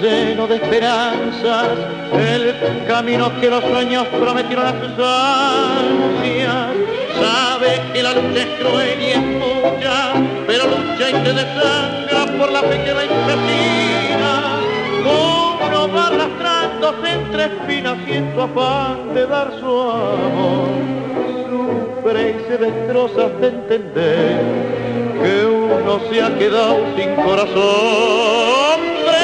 Lleno de esperanzas, el camino que los sueños prometieron a sus ansias. Sabe que la lucha es cruel y es mucha, pero lucha y se desangra por la fe que encamina. Uno va arrastrándose entre espinas y en afán de dar su amor, sufre y se destroza hasta entender que uno se ha quedado sin corazón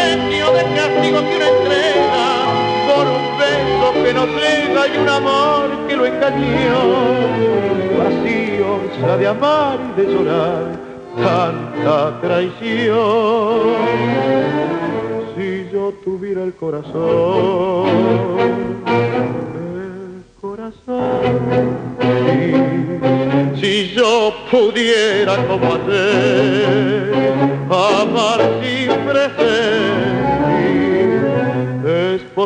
de castigo que una entrega por un beso que no llega y un amor que lo engañó. Vacío sabe amar y de llorar tanta traición. Si yo tuviera el corazón, el corazón, si yo pudiera como hacer, amar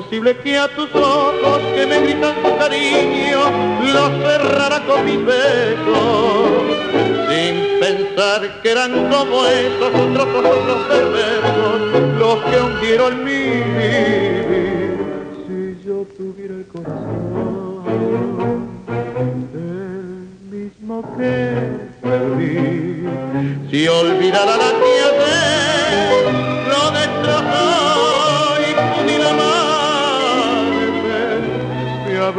posible que a tus ojos que me gritan su cariño los cerrara con mis besos, sin pensar que eran como esos otros ojos perversos los que hundieron mi vivir. Si yo tuviera el corazón, el mismo que perdí, si olvidara la tierra,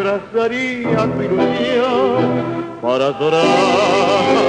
abrazaría tu ilusión para llorar